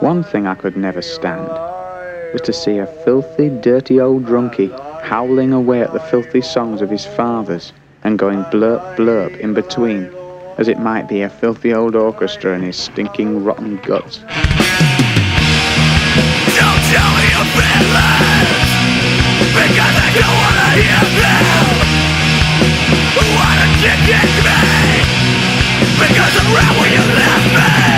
One thing I could never stand was to see a filthy, dirty old drunkie howling away at the filthy songs of his fathers and going blurp blurp in between, as it might be a filthy old orchestra in his stinking rotten guts. Don't tell me your feelings, because I don't wanna hear them. Why don't you kick me? Because I'm right where you left me.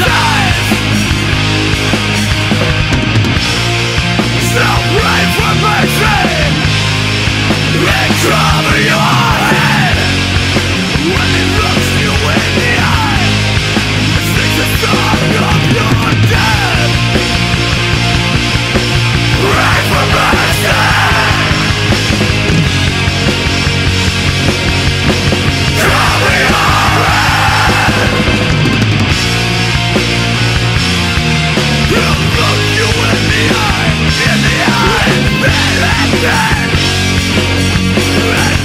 inside Believe me